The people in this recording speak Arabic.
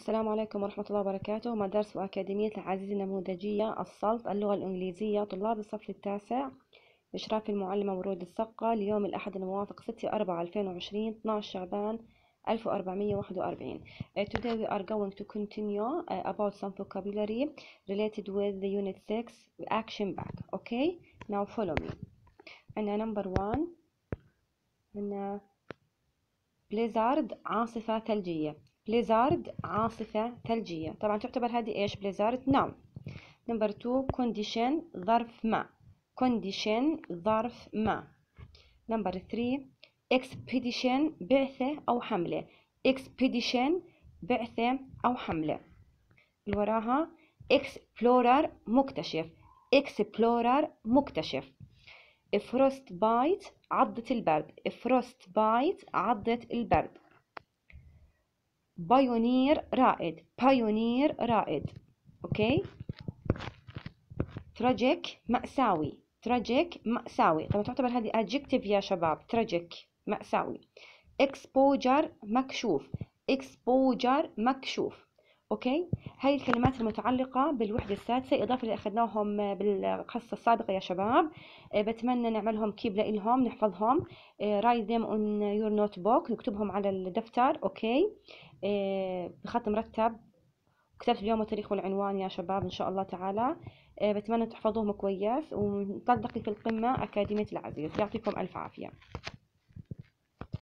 السلام عليكم ورحمة الله وبركاته. مدارس وأكاديمية العزيز النموذجية السلط اللغة الإنجليزية طلاب الصف التاسع بإشراف المعلمة ورود السقة اليوم الأحد الموافق 6 4 2020 12 شعبان 1441 uh, Today we are going to continue uh, about some vocabulary related with the unit 6 action back okay? Now follow me. عندنا number one. عندنا blizzard عاصفة ثلجية. blizzard عاصفة ثلجية. طبعا تعتبر هذه إيش؟ blizzard. نعم. number 2 condition ظرف ما. condition ظرف ما. number 3 expedition بعثة أو حملة. expedition بعثة أو حملة. اللي وراها explorer مكتشف. explorer مكتشف. frostbite عضة البرد. frostbite عضة البرد. pioneer رائد pioneer رائد okay tragic مأساوي tragic مأساوي طبعا تعتبر هذه adjective يا شباب. tragic مأساوي exposure مكشوف exposure مكشوف okay؟ هاي الكلمات المتعلقة بالوحدة السادسة إضافة اللي أخذناهم بالقصة السابقة يا شباب. بتمنى نعملهم كيب لإلهم نحفظهم. write them on your notebook نكتبهم على الدفتر. أوكي؟ بخط مرتب. كتبت اليوم التاريخ والعنوان يا شباب إن شاء الله تعالى. بتمنى تحفظوهم كويس. ونطلقي في القمة أكاديمية العزيز. يعطيكم ألف عافية.